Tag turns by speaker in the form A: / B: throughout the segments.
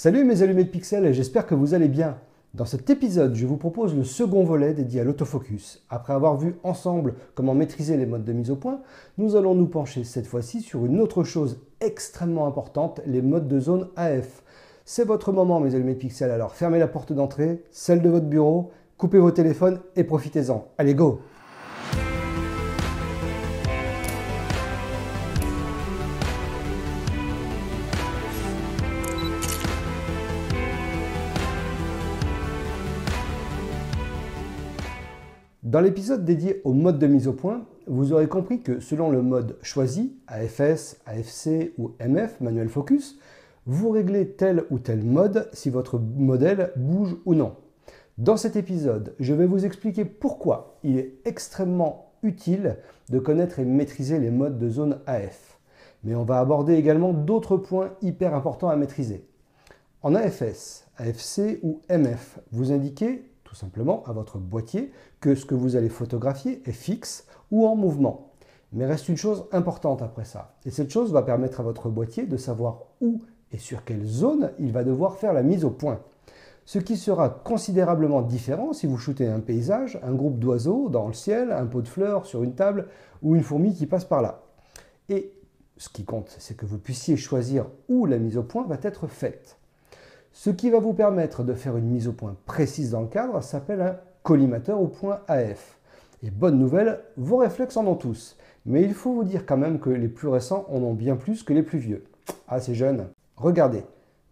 A: Salut mes allumés de pixels, j'espère que vous allez bien. Dans cet épisode, je vous propose le second volet dédié à l'autofocus. Après avoir vu ensemble comment maîtriser les modes de mise au point, nous allons nous pencher cette fois-ci sur une autre chose extrêmement importante, les modes de zone AF. C'est votre moment mes allumés de pixels, alors fermez la porte d'entrée, celle de votre bureau, coupez vos téléphones et profitez-en. Allez go Dans l'épisode dédié au mode de mise au point, vous aurez compris que selon le mode choisi, AFS, AFC ou MF, manuel focus, vous réglez tel ou tel mode si votre modèle bouge ou non. Dans cet épisode, je vais vous expliquer pourquoi il est extrêmement utile de connaître et maîtriser les modes de zone AF. Mais on va aborder également d'autres points hyper importants à maîtriser. En AFS, AFC ou MF, vous indiquez tout simplement à votre boîtier que ce que vous allez photographier est fixe ou en mouvement. Mais reste une chose importante après ça, et cette chose va permettre à votre boîtier de savoir où et sur quelle zone il va devoir faire la mise au point. Ce qui sera considérablement différent si vous shootez un paysage, un groupe d'oiseaux dans le ciel, un pot de fleurs sur une table ou une fourmi qui passe par là. Et ce qui compte, c'est que vous puissiez choisir où la mise au point va être faite. Ce qui va vous permettre de faire une mise au point précise dans le cadre s'appelle un collimateur au point AF. Et bonne nouvelle, vos réflexes en ont tous. Mais il faut vous dire quand même que les plus récents en ont bien plus que les plus vieux. Ah, c'est jeune. Regardez,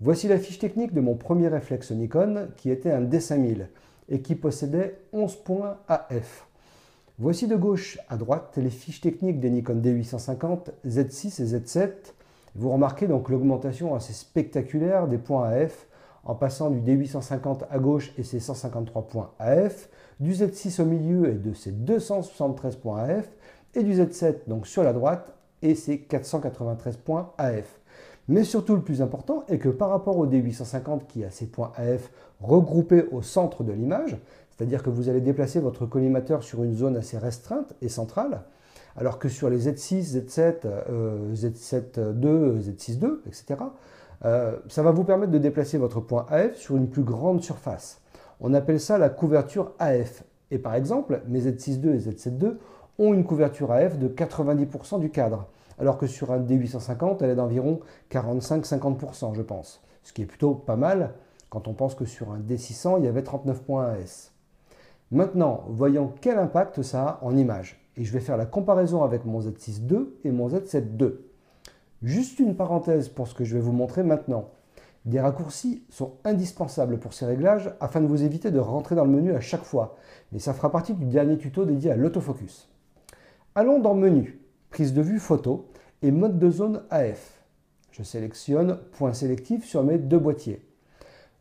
A: voici la fiche technique de mon premier réflexe Nikon qui était un D5000 et qui possédait 11 points AF. Voici de gauche à droite les fiches techniques des Nikon D850, Z6 et Z7 vous remarquez donc l'augmentation assez spectaculaire des points AF en passant du D850 à gauche et ses 153 points AF, du Z6 au milieu et de ses 273 points AF, et du Z7 donc sur la droite et ses 493 points AF. Mais surtout le plus important est que par rapport au D850 qui a ses points AF regroupés au centre de l'image, c'est-à-dire que vous allez déplacer votre collimateur sur une zone assez restreinte et centrale, alors que sur les Z6, Z7, Z7-2, Z6-2, etc., ça va vous permettre de déplacer votre point AF sur une plus grande surface. On appelle ça la couverture AF. Et par exemple, mes z 6 et z 7 ont une couverture AF de 90% du cadre, alors que sur un D850, elle est d'environ 45-50%, je pense. Ce qui est plutôt pas mal quand on pense que sur un D600, il y avait 39 points AS. Maintenant, voyons quel impact ça a en image et je vais faire la comparaison avec mon Z6 II et mon Z7 II. Juste une parenthèse pour ce que je vais vous montrer maintenant. Des raccourcis sont indispensables pour ces réglages afin de vous éviter de rentrer dans le menu à chaque fois, mais ça fera partie du dernier tuto dédié à l'autofocus. Allons dans Menu, prise de vue photo et mode de zone AF. Je sélectionne Point sélectif sur mes deux boîtiers.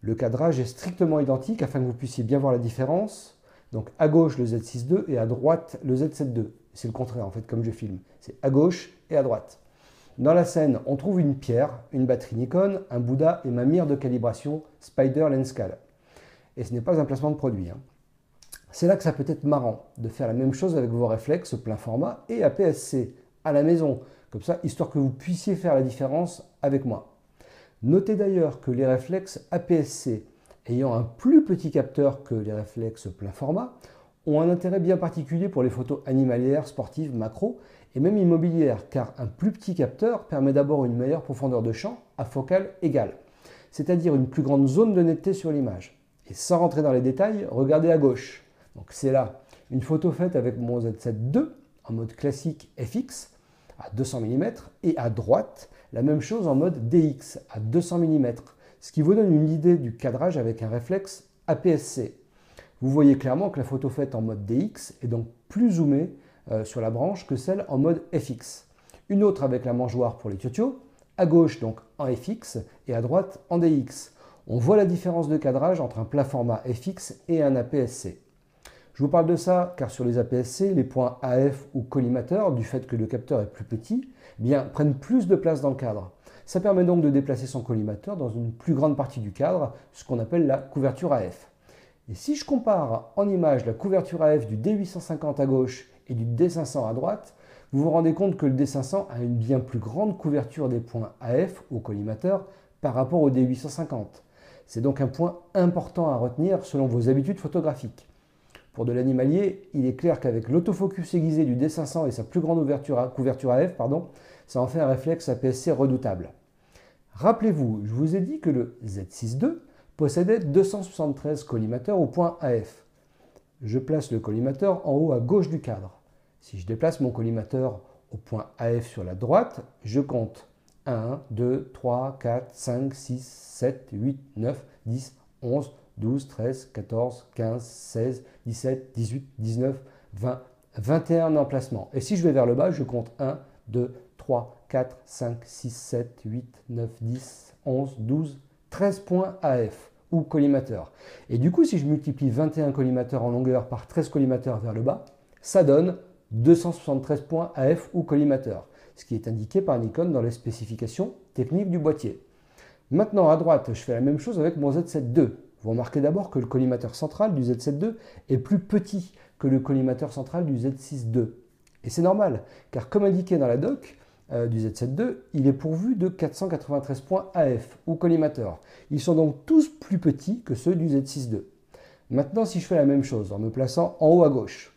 A: Le cadrage est strictement identique afin que vous puissiez bien voir la différence. Donc à gauche le Z62 et à droite le Z72. C'est le contraire en fait comme je filme. C'est à gauche et à droite. Dans la scène, on trouve une pierre, une batterie Nikon, un Bouddha et ma mire de calibration Spider Lenscal. Et ce n'est pas un placement de produit. Hein. C'est là que ça peut être marrant de faire la même chose avec vos réflexes plein format et APS-C à la maison, comme ça, histoire que vous puissiez faire la différence avec moi. Notez d'ailleurs que les réflexes APS-C ayant un plus petit capteur que les réflexes plein format ont un intérêt bien particulier pour les photos animalières, sportives, macro et même immobilières, car un plus petit capteur permet d'abord une meilleure profondeur de champ à focale égale, c'est-à-dire une plus grande zone de netteté sur l'image. Et sans rentrer dans les détails, regardez à gauche. Donc c'est là une photo faite avec mon Z7 II en mode classique FX à 200 mm et à droite la même chose en mode DX à 200 mm ce qui vous donne une idée du cadrage avec un réflexe APS-C. Vous voyez clairement que la photo faite en mode DX est donc plus zoomée euh, sur la branche que celle en mode FX. Une autre avec la mangeoire pour les tiotios, à gauche donc en FX et à droite en DX. On voit la différence de cadrage entre un plat format FX et un APS-C. Je vous parle de ça car sur les APS-C, les points AF ou collimateurs, du fait que le capteur est plus petit, eh bien, prennent plus de place dans le cadre. Ça permet donc de déplacer son collimateur dans une plus grande partie du cadre, ce qu'on appelle la couverture AF. Et si je compare en image la couverture AF du D850 à gauche et du D500 à droite, vous vous rendez compte que le D500 a une bien plus grande couverture des points AF au collimateur par rapport au D850. C'est donc un point important à retenir selon vos habitudes photographiques. Pour de l'animalier, il est clair qu'avec l'autofocus aiguisé du D500 et sa plus grande ouverture à, couverture AF, pardon, ça en fait un réflexe APS-C redoutable. Rappelez-vous, je vous ai dit que le z 6 possédait 273 collimateurs au point AF. Je place le collimateur en haut à gauche du cadre. Si je déplace mon collimateur au point AF sur la droite, je compte 1, 2, 3, 4, 5, 6, 7, 8, 9, 10, 11, 12, 13, 14, 15, 16, 17, 18, 19, 20, 21 emplacements. Et si je vais vers le bas, je compte 1, 2, 3, 3, 4, 5, 6, 7, 8, 9, 10, 11, 12, 13 points AF ou collimateurs. Et du coup, si je multiplie 21 collimateurs en longueur par 13 collimateurs vers le bas, ça donne 273 points AF ou collimateur, ce qui est indiqué par icône dans les spécifications techniques du boîtier. Maintenant, à droite, je fais la même chose avec mon Z7 II. Vous remarquez d'abord que le collimateur central du Z7 II est plus petit que le collimateur central du Z6 II. Et c'est normal, car comme indiqué dans la doc, euh, du Z7 II, il est pourvu de 493 points AF ou collimateurs. Ils sont donc tous plus petits que ceux du Z6 II. Maintenant, si je fais la même chose en me plaçant en haut à gauche,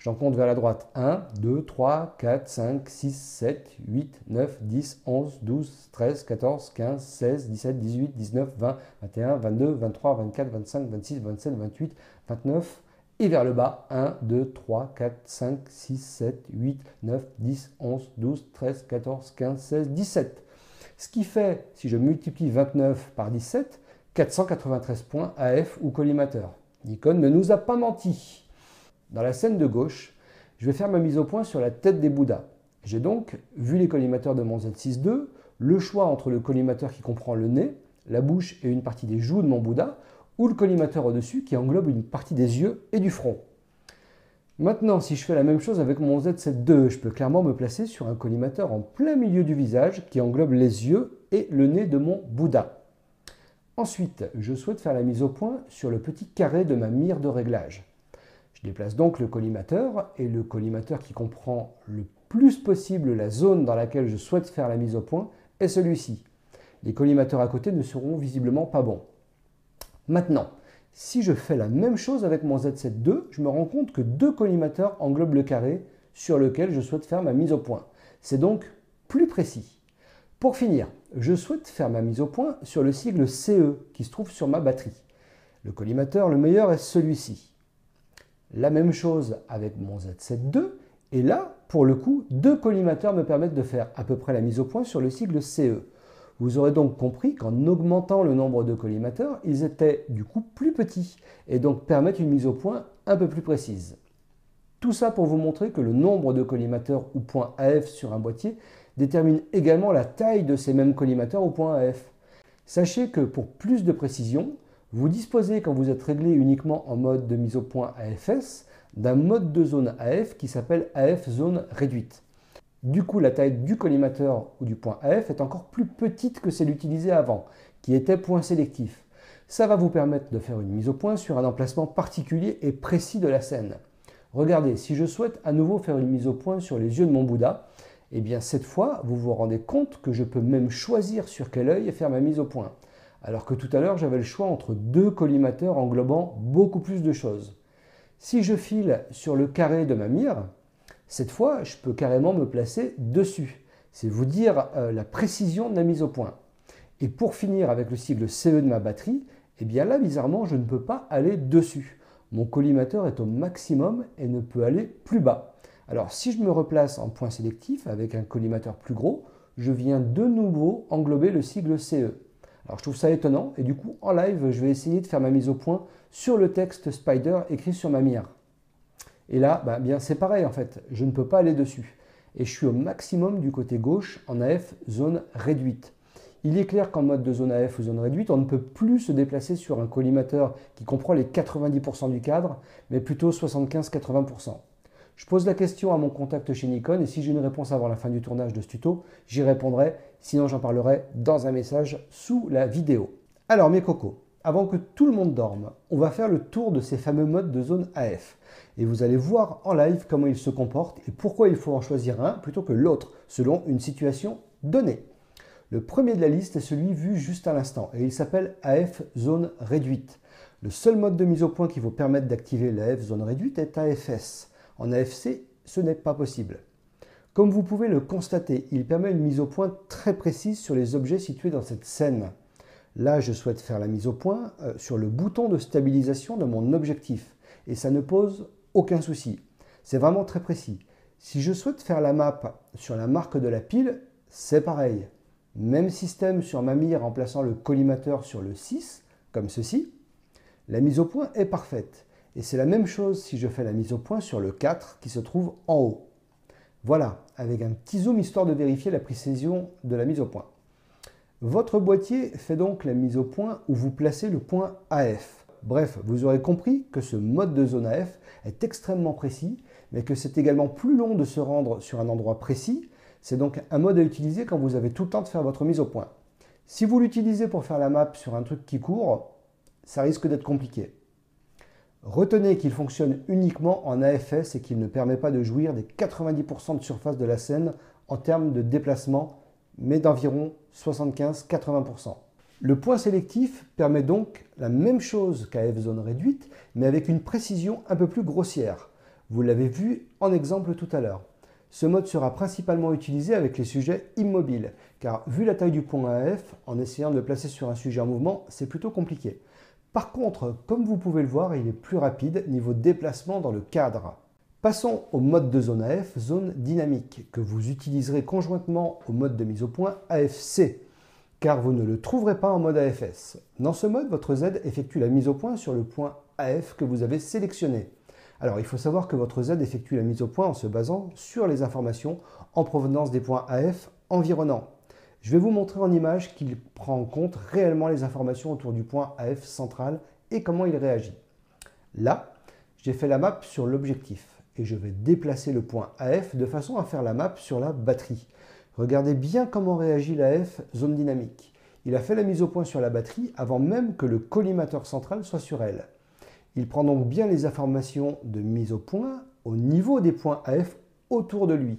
A: j'en compte vers la droite 1, 2, 3, 4, 5, 6, 7, 8, 9, 10, 11, 12, 13, 14, 15, 16, 17, 18, 19, 20, 21, 22, 23, 24, 25, 26, 27, 28, 29, et vers le bas. 1, 2, 3, 4, 5, 6, 7, 8, 9, 10, 11, 12, 13, 14, 15, 16, 17. Ce qui fait, si je multiplie 29 par 17, 493 points AF ou collimateur. Nikon ne nous a pas menti. Dans la scène de gauche, je vais faire ma mise au point sur la tête des Bouddhas. J'ai donc, vu les collimateurs de mon Z6 II, le choix entre le collimateur qui comprend le nez, la bouche et une partie des joues de mon Bouddha, ou le collimateur au-dessus qui englobe une partie des yeux et du front. Maintenant, si je fais la même chose avec mon Z7 II, je peux clairement me placer sur un collimateur en plein milieu du visage qui englobe les yeux et le nez de mon Bouddha. Ensuite, je souhaite faire la mise au point sur le petit carré de ma mire de réglage. Je déplace donc le collimateur et le collimateur qui comprend le plus possible la zone dans laquelle je souhaite faire la mise au point est celui-ci. Les collimateurs à côté ne seront visiblement pas bons. Maintenant, si je fais la même chose avec mon Z7 II, je me rends compte que deux collimateurs englobent le carré sur lequel je souhaite faire ma mise au point. C'est donc plus précis. Pour finir, je souhaite faire ma mise au point sur le sigle CE qui se trouve sur ma batterie. Le collimateur le meilleur est celui-ci. La même chose avec mon Z7 II, et là, pour le coup, deux collimateurs me permettent de faire à peu près la mise au point sur le sigle CE. Vous aurez donc compris qu'en augmentant le nombre de collimateurs, ils étaient du coup plus petits et donc permettent une mise au point un peu plus précise. Tout ça pour vous montrer que le nombre de collimateurs ou points AF sur un boîtier détermine également la taille de ces mêmes collimateurs ou points AF. Sachez que pour plus de précision, vous disposez quand vous êtes réglé uniquement en mode de mise au point AFS d'un mode de zone AF qui s'appelle AF zone réduite. Du coup, la taille du collimateur ou du point AF est encore plus petite que celle utilisée avant, qui était point sélectif. Ça va vous permettre de faire une mise au point sur un emplacement particulier et précis de la scène. Regardez, si je souhaite à nouveau faire une mise au point sur les yeux de mon Bouddha, eh bien cette fois, vous vous rendez compte que je peux même choisir sur quel œil faire ma mise au point. Alors que tout à l'heure, j'avais le choix entre deux collimateurs englobant beaucoup plus de choses. Si je file sur le carré de ma mire, cette fois, je peux carrément me placer dessus. C'est vous dire euh, la précision de la mise au point. Et pour finir avec le sigle CE de ma batterie, eh bien là, bizarrement, je ne peux pas aller dessus. Mon collimateur est au maximum et ne peut aller plus bas. Alors si je me replace en point sélectif avec un collimateur plus gros, je viens de nouveau englober le sigle CE. Alors je trouve ça étonnant et du coup en live je vais essayer de faire ma mise au point sur le texte Spider écrit sur ma mire. Et là, bah, bien c'est pareil en fait, je ne peux pas aller dessus. Et je suis au maximum du côté gauche en AF zone réduite. Il est clair qu'en mode de zone AF ou zone réduite, on ne peut plus se déplacer sur un collimateur qui comprend les 90% du cadre, mais plutôt 75-80%. Je pose la question à mon contact chez Nikon et si j'ai une réponse avant la fin du tournage de ce tuto, j'y répondrai, sinon j'en parlerai dans un message sous la vidéo. Alors mes cocos, avant que tout le monde dorme, on va faire le tour de ces fameux modes de zone AF. Et vous allez voir en live comment ils se comportent et pourquoi il faut en choisir un plutôt que l'autre, selon une situation donnée. Le premier de la liste est celui vu juste à l'instant et il s'appelle AF zone réduite. Le seul mode de mise au point qui vous permette d'activer l'AF zone réduite est AFS. En AFC, ce n'est pas possible. Comme vous pouvez le constater, il permet une mise au point très précise sur les objets situés dans cette scène. Là, je souhaite faire la mise au point euh, sur le bouton de stabilisation de mon objectif et ça ne pose aucun souci. C'est vraiment très précis. Si je souhaite faire la map sur la marque de la pile, c'est pareil. Même système sur ma mire en plaçant le collimateur sur le 6, comme ceci. La mise au point est parfaite. Et c'est la même chose si je fais la mise au point sur le 4 qui se trouve en haut. Voilà, avec un petit zoom histoire de vérifier la précision de la mise au point. Votre boîtier fait donc la mise au point où vous placez le point AF. Bref, vous aurez compris que ce mode de zone AF est extrêmement précis, mais que c'est également plus long de se rendre sur un endroit précis. C'est donc un mode à utiliser quand vous avez tout le temps de faire votre mise au point. Si vous l'utilisez pour faire la map sur un truc qui court, ça risque d'être compliqué. Retenez qu'il fonctionne uniquement en AFS et qu'il ne permet pas de jouir des 90% de surface de la scène en termes de déplacement mais d'environ 75-80%. Le point sélectif permet donc la même chose qu'à F-zone réduite, mais avec une précision un peu plus grossière. Vous l'avez vu en exemple tout à l'heure. Ce mode sera principalement utilisé avec les sujets immobiles, car vu la taille du point AF, en essayant de le placer sur un sujet en mouvement, c'est plutôt compliqué. Par contre, comme vous pouvez le voir, il est plus rapide niveau déplacement dans le cadre. Passons au mode de zone AF, zone dynamique, que vous utiliserez conjointement au mode de mise au point AFC, car vous ne le trouverez pas en mode AFS. Dans ce mode, votre Z effectue la mise au point sur le point AF que vous avez sélectionné. Alors, il faut savoir que votre Z effectue la mise au point en se basant sur les informations en provenance des points AF environnants. Je vais vous montrer en image qu'il prend en compte réellement les informations autour du point AF central et comment il réagit. Là, j'ai fait la map sur l'objectif et je vais déplacer le point AF de façon à faire la map sur la batterie. Regardez bien comment réagit l'AF zone dynamique. Il a fait la mise au point sur la batterie avant même que le collimateur central soit sur elle. Il prend donc bien les informations de mise au point au niveau des points AF autour de lui.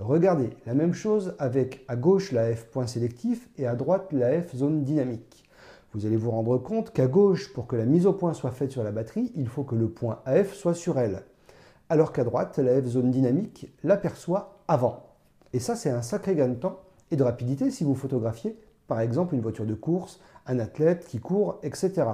A: Regardez, la même chose avec à gauche l'AF point sélectif et à droite l'AF zone dynamique. Vous allez vous rendre compte qu'à gauche, pour que la mise au point soit faite sur la batterie, il faut que le point AF soit sur elle alors qu'à droite, la F-zone dynamique l'aperçoit avant. Et ça, c'est un sacré gain de temps et de rapidité si vous photographiez, par exemple, une voiture de course, un athlète qui court, etc.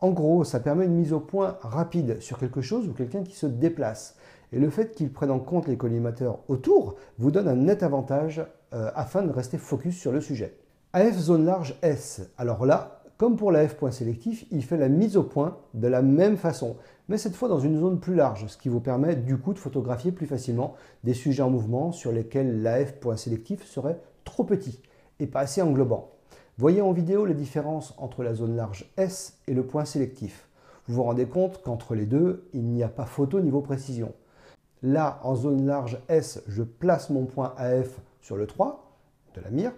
A: En gros, ça permet une mise au point rapide sur quelque chose ou quelqu'un qui se déplace. Et le fait qu'il prenne en compte les collimateurs autour vous donne un net avantage euh, afin de rester focus sur le sujet. AF zone large S. Alors là, comme pour la F point sélectif, il fait la mise au point de la même façon, mais cette fois dans une zone plus large, ce qui vous permet du coup de photographier plus facilement des sujets en mouvement sur lesquels la F point sélectif serait trop petit et pas assez englobant. Voyez en vidéo la différence entre la zone large S et le point sélectif. Vous vous rendez compte qu'entre les deux, il n'y a pas photo niveau précision. Là, en zone large S, je place mon point AF sur le 3 de la mire,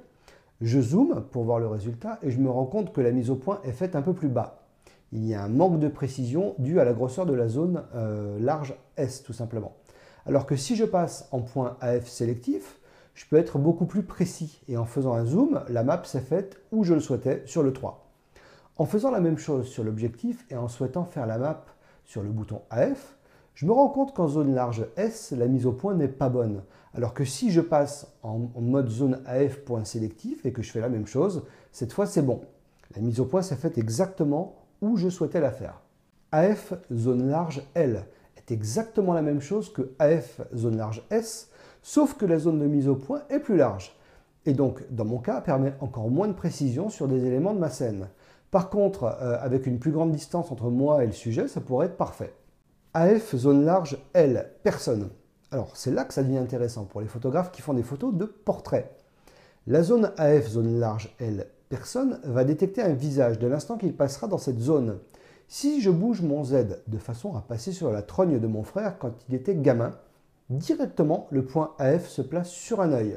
A: je zoome pour voir le résultat et je me rends compte que la mise au point est faite un peu plus bas. Il y a un manque de précision dû à la grosseur de la zone euh, large S tout simplement. Alors que si je passe en point AF sélectif, je peux être beaucoup plus précis et en faisant un zoom, la map s'est faite où je le souhaitais sur le 3. En faisant la même chose sur l'objectif et en souhaitant faire la map sur le bouton AF, je me rends compte qu'en zone large S, la mise au point n'est pas bonne. Alors que si je passe en mode zone AF point sélectif et que je fais la même chose, cette fois c'est bon. La mise au point s'est faite exactement où je souhaitais la faire. AF zone large L est exactement la même chose que AF zone large S, sauf que la zone de mise au point est plus large. Et donc, dans mon cas, permet encore moins de précision sur des éléments de ma scène. Par contre, euh, avec une plus grande distance entre moi et le sujet, ça pourrait être parfait. AF, zone large, L, personne. Alors c'est là que ça devient intéressant pour les photographes qui font des photos de portraits. La zone AF, zone large, L, personne, va détecter un visage de l'instant qu'il passera dans cette zone. Si je bouge mon Z de façon à passer sur la trogne de mon frère quand il était gamin, directement le point AF se place sur un œil.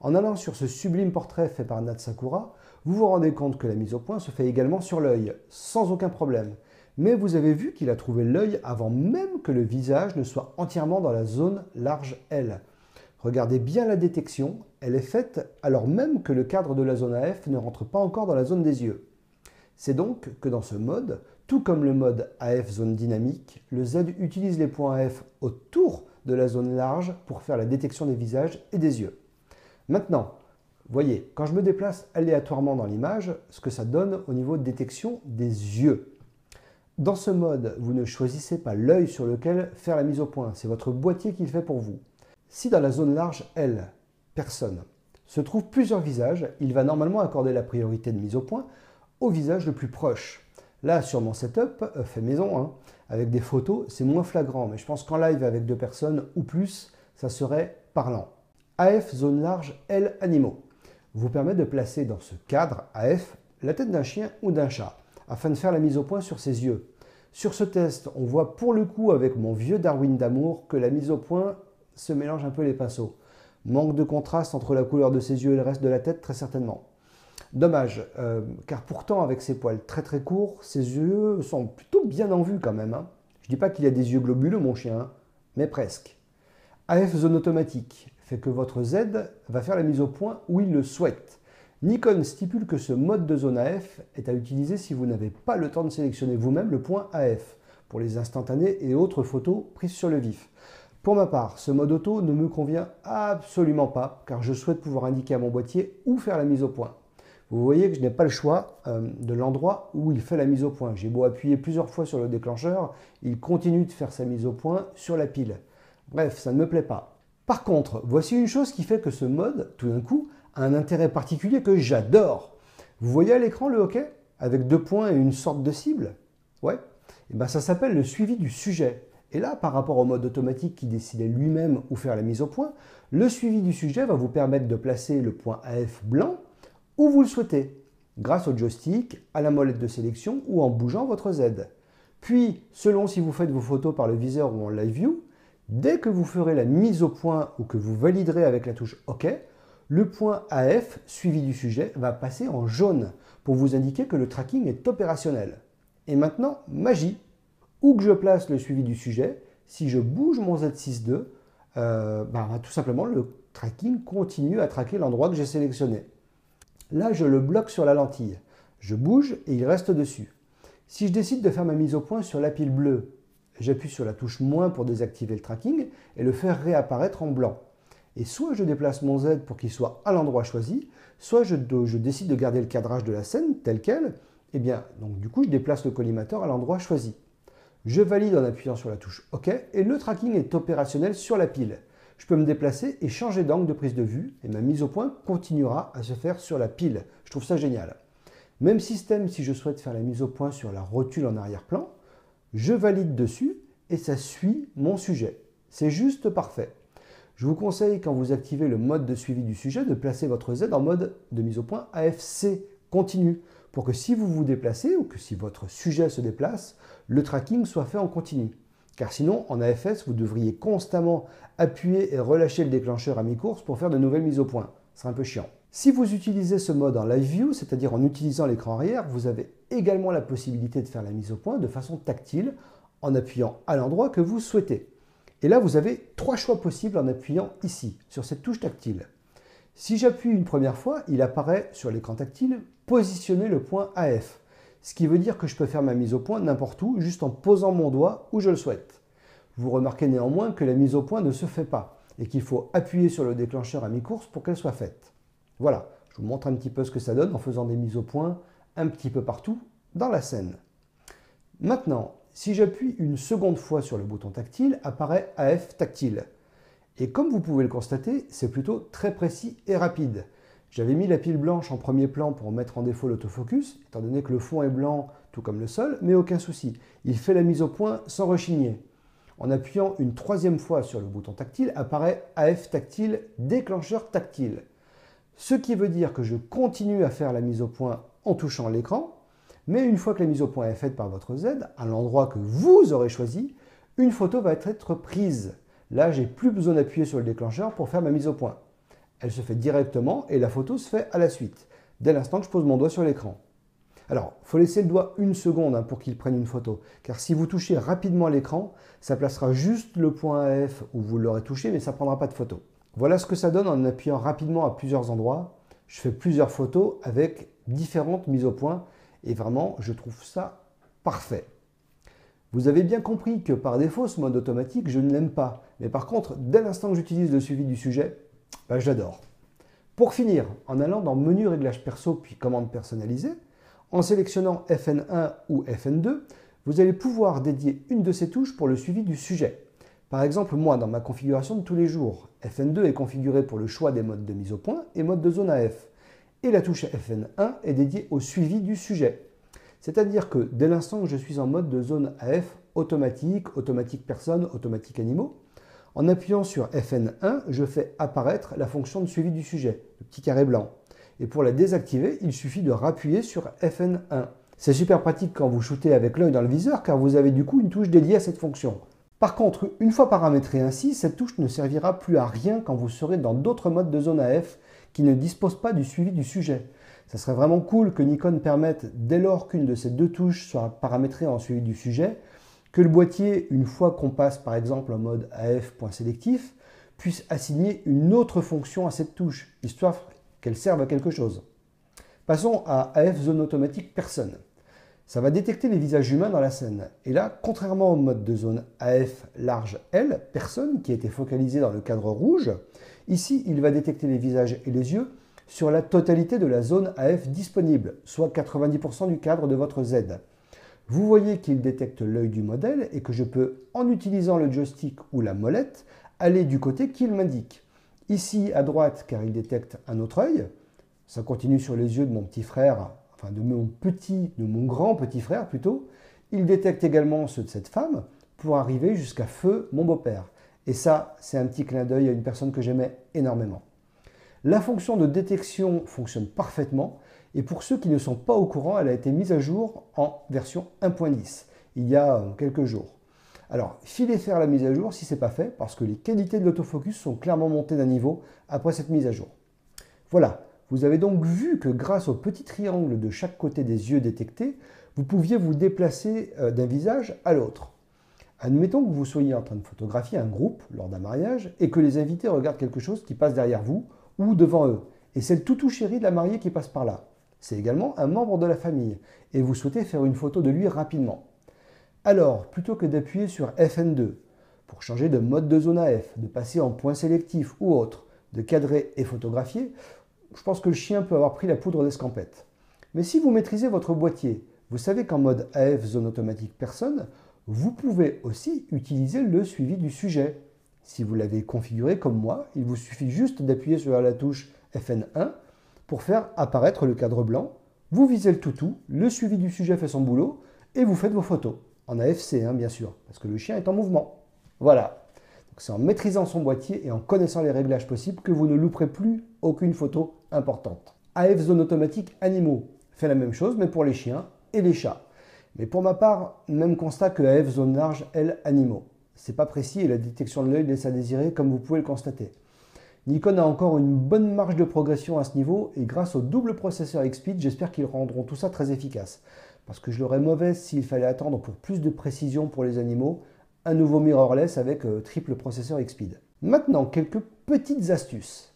A: En allant sur ce sublime portrait fait par Natsakura, vous vous rendez compte que la mise au point se fait également sur l'œil, sans aucun problème mais vous avez vu qu'il a trouvé l'œil avant même que le visage ne soit entièrement dans la zone large L. Regardez bien la détection, elle est faite alors même que le cadre de la zone AF ne rentre pas encore dans la zone des yeux. C'est donc que dans ce mode, tout comme le mode AF zone dynamique, le Z utilise les points AF autour de la zone large pour faire la détection des visages et des yeux. Maintenant, voyez, quand je me déplace aléatoirement dans l'image, ce que ça donne au niveau de détection des yeux. Dans ce mode, vous ne choisissez pas l'œil sur lequel faire la mise au point, c'est votre boîtier qui le fait pour vous. Si dans la zone large L, personne, se trouvent plusieurs visages, il va normalement accorder la priorité de mise au point au visage le plus proche. Là, sur mon setup, euh, fait maison, hein, avec des photos, c'est moins flagrant, mais je pense qu'en live avec deux personnes ou plus, ça serait parlant. AF zone large L animaux vous permet de placer dans ce cadre AF la tête d'un chien ou d'un chat afin de faire la mise au point sur ses yeux. Sur ce test, on voit pour le coup avec mon vieux Darwin d'amour que la mise au point se mélange un peu les pinceaux. Manque de contraste entre la couleur de ses yeux et le reste de la tête, très certainement. Dommage, euh, car pourtant avec ses poils très très courts, ses yeux sont plutôt bien en vue quand même. Je hein. Je dis pas qu'il a des yeux globuleux mon chien, mais presque. AF zone automatique fait que votre Z va faire la mise au point où il le souhaite. Nikon stipule que ce mode de zone AF est à utiliser si vous n'avez pas le temps de sélectionner vous-même le point AF pour les instantanées et autres photos prises sur le vif. Pour ma part, ce mode auto ne me convient absolument pas car je souhaite pouvoir indiquer à mon boîtier où faire la mise au point. Vous voyez que je n'ai pas le choix euh, de l'endroit où il fait la mise au point. J'ai beau appuyer plusieurs fois sur le déclencheur, il continue de faire sa mise au point sur la pile. Bref, ça ne me plaît pas. Par contre, voici une chose qui fait que ce mode, tout d'un coup, un intérêt particulier que j'adore. Vous voyez à l'écran le hockey avec deux points et une sorte de cible Ouais. Et eh ben ça s'appelle le suivi du sujet. Et là, par rapport au mode automatique qui décidait lui-même où faire la mise au point, le suivi du sujet va vous permettre de placer le point AF blanc où vous le souhaitez, grâce au joystick, à la molette de sélection ou en bougeant votre Z. Puis, selon si vous faites vos photos par le viseur ou en live view, dès que vous ferez la mise au point ou que vous validerez avec la touche OK, le point AF suivi du sujet va passer en jaune pour vous indiquer que le tracking est opérationnel. Et maintenant, magie Où que je place le suivi du sujet, si je bouge mon z 6 2 euh, ben, tout simplement le tracking continue à traquer l'endroit que j'ai sélectionné. Là, je le bloque sur la lentille. Je bouge et il reste dessus. Si je décide de faire ma mise au point sur la pile bleue, j'appuie sur la touche moins pour désactiver le tracking et le faire réapparaître en blanc et soit je déplace mon Z pour qu'il soit à l'endroit choisi, soit je, décide de garder le cadrage de la scène tel quel, et eh bien donc du coup je déplace le collimateur à l'endroit choisi. Je valide en appuyant sur la touche OK et le tracking est opérationnel sur la pile. Je peux me déplacer et changer d'angle de prise de vue et ma mise au point continuera à se faire sur la pile. Je trouve ça génial. Même système si je souhaite faire la mise au point sur la rotule en arrière-plan, je valide dessus et ça suit mon sujet. C'est juste parfait. Je vous conseille, quand vous activez le mode de suivi du sujet, de placer votre Z en mode de mise au point AFC continue, pour que si vous vous déplacez ou que si votre sujet se déplace, le tracking soit fait en continu. Car sinon, en AFS, vous devriez constamment appuyer et relâcher le déclencheur à mi-course pour faire de nouvelles mises au point. Ce serait un peu chiant. Si vous utilisez ce mode en live view, c'est-à-dire en utilisant l'écran arrière, vous avez également la possibilité de faire la mise au point de façon tactile en appuyant à l'endroit que vous souhaitez. Et là, vous avez trois choix possibles en appuyant ici, sur cette touche tactile. Si j'appuie une première fois, il apparaît sur l'écran tactile « Positionner le point AF », ce qui veut dire que je peux faire ma mise au point n'importe où, juste en posant mon doigt où je le souhaite. Vous remarquez néanmoins que la mise au point ne se fait pas et qu'il faut appuyer sur le déclencheur à mi-course pour qu'elle soit faite. Voilà, je vous montre un petit peu ce que ça donne en faisant des mises au point un petit peu partout dans la scène. Maintenant, si j'appuie une seconde fois sur le bouton tactile, apparaît AF tactile. Et comme vous pouvez le constater, c'est plutôt très précis et rapide. J'avais mis la pile blanche en premier plan pour mettre en défaut l'autofocus, étant donné que le fond est blanc tout comme le sol, mais aucun souci, il fait la mise au point sans rechigner. En appuyant une troisième fois sur le bouton tactile, apparaît AF tactile, déclencheur tactile. Ce qui veut dire que je continue à faire la mise au point en touchant l'écran, mais une fois que la mise au point est faite par votre Z, à l'endroit que vous aurez choisi, une photo va être prise. Là, j'ai plus besoin d'appuyer sur le déclencheur pour faire ma mise au point. Elle se fait directement et la photo se fait à la suite, dès l'instant que je pose mon doigt sur l'écran. Alors, il faut laisser le doigt une seconde hein, pour qu'il prenne une photo, car si vous touchez rapidement l'écran, ça placera juste le point AF où vous l'aurez touché, mais ça ne prendra pas de photo. Voilà ce que ça donne en appuyant rapidement à plusieurs endroits. Je fais plusieurs photos avec différentes mises au point et vraiment, je trouve ça parfait. Vous avez bien compris que par défaut, ce mode automatique, je ne l'aime pas. Mais par contre, dès l'instant que j'utilise le suivi du sujet, bah, j'adore. Pour finir, en allant dans Menu réglage perso puis Commande personnalisée, en sélectionnant FN1 ou FN2, vous allez pouvoir dédier une de ces touches pour le suivi du sujet. Par exemple, moi, dans ma configuration de tous les jours, FN2 est configuré pour le choix des modes de mise au point et mode de zone AF. Et la touche FN1 est dédiée au suivi du sujet. C'est-à-dire que dès l'instant où je suis en mode de zone AF automatique, automatique personne, automatique animaux, en appuyant sur FN1, je fais apparaître la fonction de suivi du sujet, le petit carré blanc. Et pour la désactiver, il suffit de rappuyer sur FN1. C'est super pratique quand vous shootez avec l'œil dans le viseur car vous avez du coup une touche dédiée à cette fonction. Par contre, une fois paramétrée ainsi, cette touche ne servira plus à rien quand vous serez dans d'autres modes de zone AF qui ne dispose pas du suivi du sujet. Ça serait vraiment cool que Nikon permette, dès lors qu'une de ces deux touches soit paramétrée en suivi du sujet, que le boîtier, une fois qu'on passe par exemple en mode AF.sélectif, puisse assigner une autre fonction à cette touche, histoire qu'elle serve à quelque chose. Passons à AF zone automatique personne. Ça va détecter les visages humains dans la scène. Et là, contrairement au mode de zone AF large L, personne qui a été focalisé dans le cadre rouge, Ici, il va détecter les visages et les yeux sur la totalité de la zone AF disponible, soit 90% du cadre de votre Z. Vous voyez qu'il détecte l'œil du modèle et que je peux, en utilisant le joystick ou la molette, aller du côté qu'il m'indique. Ici à droite car il détecte un autre œil. Ça continue sur les yeux de mon petit frère, enfin de mon petit, de mon grand petit frère plutôt. Il détecte également ceux de cette femme pour arriver jusqu'à feu mon beau-père. Et ça, c'est un petit clin d'œil à une personne que j'aimais énormément. La fonction de détection fonctionne parfaitement et pour ceux qui ne sont pas au courant, elle a été mise à jour en version 1.10 il y a euh, quelques jours. Alors, filez faire la mise à jour si ce n'est pas fait parce que les qualités de l'autofocus sont clairement montées d'un niveau après cette mise à jour. Voilà, vous avez donc vu que grâce au petit triangle de chaque côté des yeux détectés, vous pouviez vous déplacer euh, d'un visage à l'autre. Admettons que vous soyez en train de photographier un groupe lors d'un mariage et que les invités regardent quelque chose qui passe derrière vous ou devant eux, et c'est le toutou chéri de la mariée qui passe par là. C'est également un membre de la famille, et vous souhaitez faire une photo de lui rapidement. Alors, plutôt que d'appuyer sur FN2, pour changer de mode de zone AF, de passer en point sélectif ou autre, de cadrer et photographier, je pense que le chien peut avoir pris la poudre d'escampette. Mais si vous maîtrisez votre boîtier, vous savez qu'en mode AF zone automatique personne, vous pouvez aussi utiliser le suivi du sujet. Si vous l'avez configuré comme moi, il vous suffit juste d'appuyer sur la touche FN1 pour faire apparaître le cadre blanc. Vous visez le toutou, le suivi du sujet fait son boulot et vous faites vos photos. En AFC, hein, bien sûr, parce que le chien est en mouvement. Voilà. C'est en maîtrisant son boîtier et en connaissant les réglages possibles que vous ne louperez plus aucune photo importante. AF Zone Automatique Animaux fait la même chose, mais pour les chiens et les chats. Mais pour ma part, même constat que AF zone large, L animaux. C'est pas précis et la détection de l'œil laisse à désirer comme vous pouvez le constater. Nikon a encore une bonne marge de progression à ce niveau et grâce au double processeur X-Speed, j'espère qu'ils rendront tout ça très efficace. Parce que je l'aurais mauvais s'il fallait attendre pour plus de précision pour les animaux, un nouveau mirrorless avec euh, triple processeur X-Speed. Maintenant, quelques petites astuces.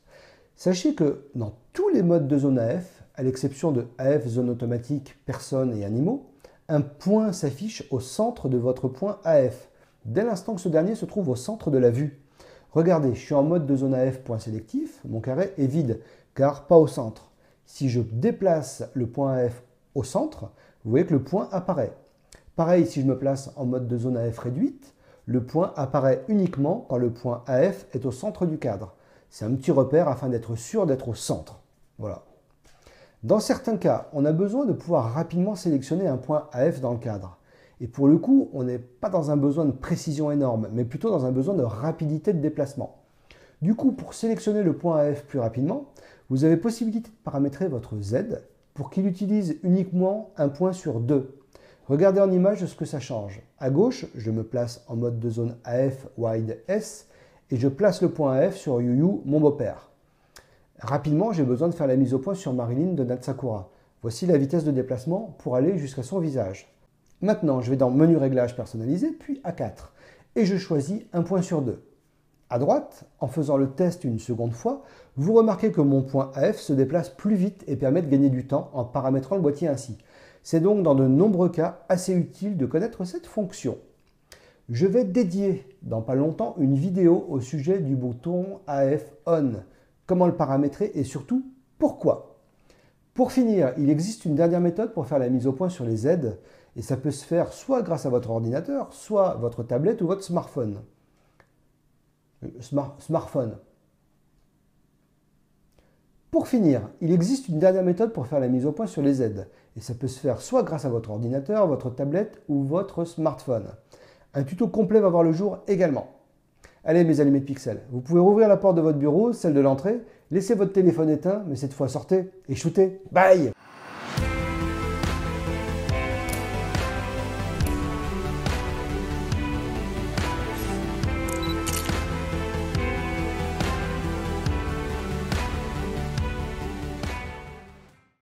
A: Sachez que dans tous les modes de zone AF, à l'exception de AF zone automatique, personnes et animaux, un point s'affiche au centre de votre point AF, dès l'instant que ce dernier se trouve au centre de la vue. Regardez, je suis en mode de zone AF point sélectif, mon carré est vide, car pas au centre. Si je déplace le point AF au centre, vous voyez que le point apparaît. Pareil, si je me place en mode de zone AF réduite, le point apparaît uniquement quand le point AF est au centre du cadre. C'est un petit repère afin d'être sûr d'être au centre. Voilà. Dans certains cas, on a besoin de pouvoir rapidement sélectionner un point AF dans le cadre. Et pour le coup, on n'est pas dans un besoin de précision énorme, mais plutôt dans un besoin de rapidité de déplacement. Du coup, pour sélectionner le point AF plus rapidement, vous avez possibilité de paramétrer votre Z pour qu'il utilise uniquement un point sur deux. Regardez en image ce que ça change. À gauche, je me place en mode de zone AF wide S et je place le point AF sur Yuyu, mon beau-père. Rapidement, j'ai besoin de faire la mise au point sur Marilyn de Natsakura. Voici la vitesse de déplacement pour aller jusqu'à son visage. Maintenant, je vais dans Menu réglage personnalisé, puis A4, et je choisis un point sur deux. À droite, en faisant le test une seconde fois, vous remarquez que mon point AF se déplace plus vite et permet de gagner du temps en paramétrant le boîtier ainsi. C'est donc dans de nombreux cas assez utile de connaître cette fonction. Je vais dédier dans pas longtemps une vidéo au sujet du bouton AF ON comment le paramétrer et surtout pourquoi. Pour finir, il existe une dernière méthode pour faire la mise au point sur les aides et ça peut se faire soit grâce à votre ordinateur, soit votre tablette ou votre smartphone. Euh, smartphone. Pour finir, il existe une dernière méthode pour faire la mise au point sur les aides et ça peut se faire soit grâce à votre ordinateur, votre tablette ou votre smartphone. Un tuto complet va voir le jour également. Allez mes allumés de pixels, vous pouvez rouvrir la porte de votre bureau, celle de l'entrée, laissez votre téléphone éteint, mais cette fois sortez et shootez. Bye